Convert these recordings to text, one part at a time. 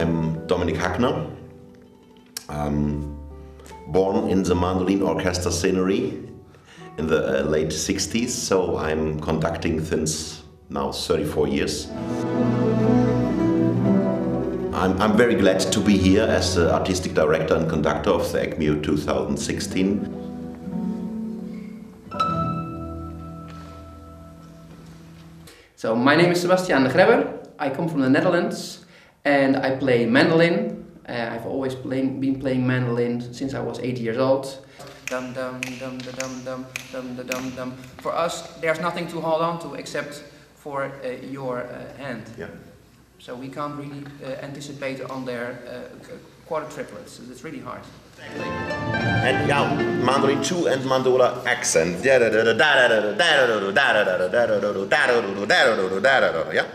I'm Dominik Hackner. I'm born in the mandolin orchestra scenery in the uh, late 60s, so I'm conducting since now 34 years. I'm, I'm very glad to be here as the artistic director and conductor of the EGMYO 2016. So my name is Sebastiaan de Grebber. I come from the Netherlands and I play mandolin. Uh, I've always playing, been playing mandolin since I was eight years old. Dum dum dum da dum dum dum da dum dum. For us, there's nothing to hold on to except for uh, your uh, hand. Yeah. So we can't really uh, anticipate on their uh, quarter triplets. It's really hard. And yeah, mandolin 2 and mandola accent. Yeah.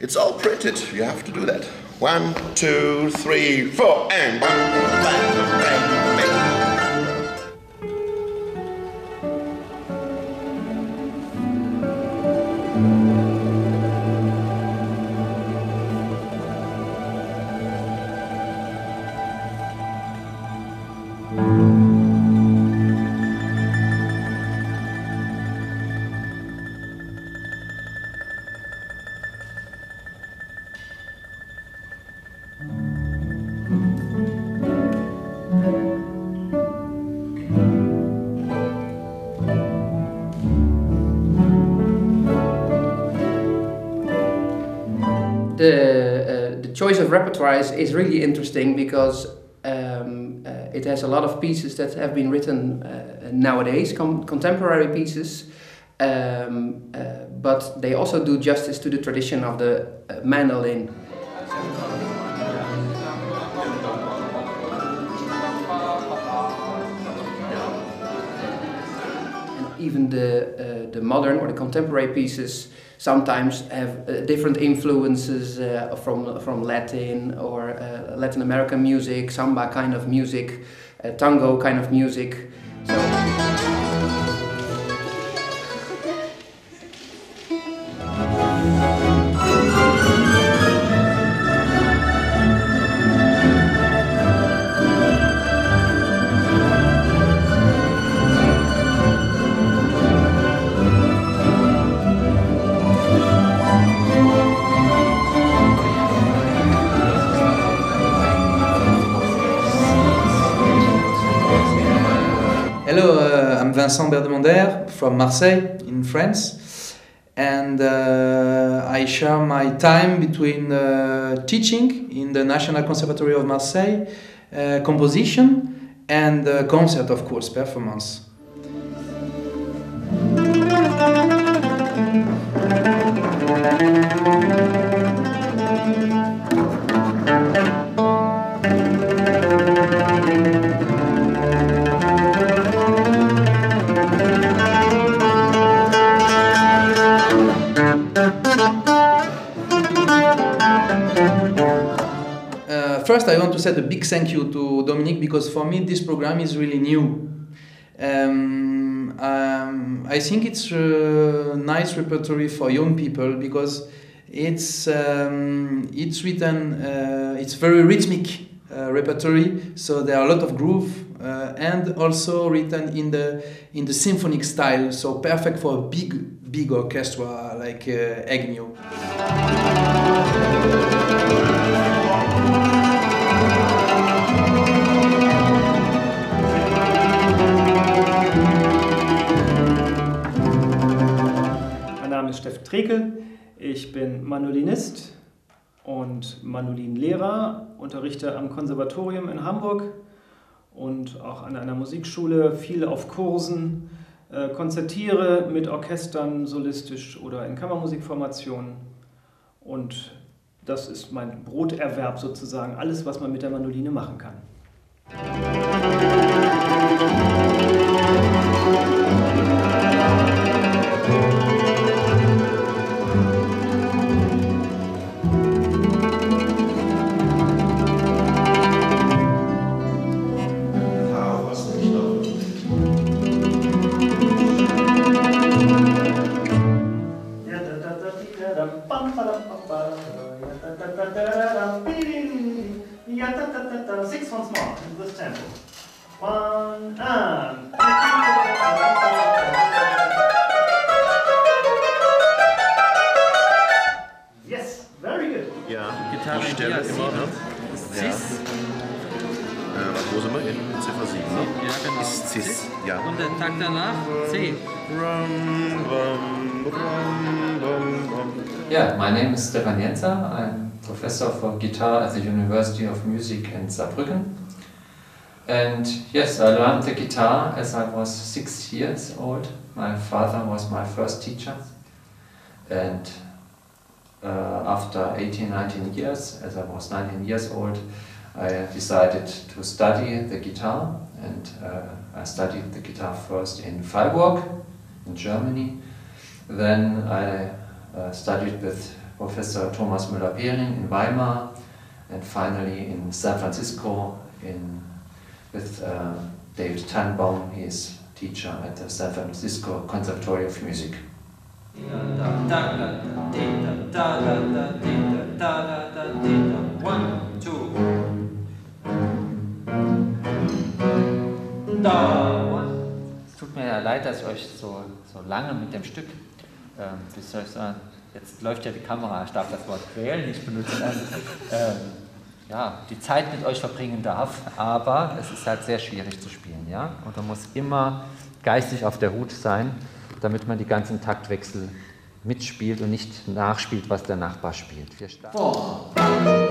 It's all printed. You have to do that. One, two, three, four, and bang, bang, bang. Of repertoire is, is really interesting because um, uh, it has a lot of pieces that have been written uh, nowadays, com- contemporary pieces, um, uh, but they also do justice to the tradition of the uh, mandolin. And even the, uh, the modern or the contemporary pieces sometimes have uh, different influences uh, from, from Latin or uh, Latin American music, samba kind of music, uh, tango kind of music. So, Vincent Beer-Demander from Marseille in France, and uh, I share my time between uh, teaching in the National Conservatory of Marseille, uh, composition, and uh, concert, of course, performance. Uh, first, I want to say a big thank you to Dominique because for me this program is really new. Um, um, I think it's a nice repertory for young people because it's um, it's written uh, it's very rhythmic uh, repertory, so there are a lot of groove uh, and also written in the in the symphonic style, so perfect for a big big orchestra like uh, EGNU. Mein Name ist Steffen Trekel, ich bin Mandolinist und Mandolinlehrer, unterrichte am Konservatorium in Hamburg und auch an einer Musikschule, viel auf Kursen, konzertiere mit Orchestern solistisch oder in Kammermusikformationen und das ist mein Broterwerb sozusagen, alles, was man mit der Mandoline machen kann. In this tempo. One and. Yes, very good. Ja, Gitarre die Stelle Dia immer, ne? Ist Ja. Cis. Äh, was, wo sind wir? In Ziffer 7, ne? Ja, genau. Ist Cis, ja. Und der Takt danach C. Yeah, my name is Stefan Jenzer. I'm professor for guitar at the University of Music in Saarbrücken. And yes, I learned the guitar as I was six years old. My father was my first teacher. And uh, after 18, 19 years, as I was 19 years old, I decided to study the guitar. And uh, I studied the guitar first in Freiburg, in Germany. Then I uh, studied with Professor Thomas Müller-Pering in Weimar, and finally in San Francisco in, with uh, David Tannenbaum. He is teacher at the San Francisco Conservatory of Music. Es tut mir ja leid, dass ich euch so, so lange mit dem Stück, ähm, bis soll ich sagen, jetzt läuft ja die Kamera, ich darf das Wort quälen nicht benutzen, ähm, ja, die Zeit mit euch verbringen darf, aber es ist halt sehr schwierig zu spielen, ja, und man muss immer geistig auf der Hut sein, damit man die ganzen Taktwechsel mitspielt und nicht nachspielt, was der Nachbar spielt. Wir starten. Four.